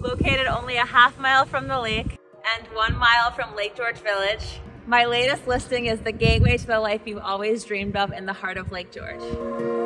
located only a half mile from the lake and one mile from Lake George Village. My latest listing is the gateway to the life you've always dreamed of in the heart of Lake George.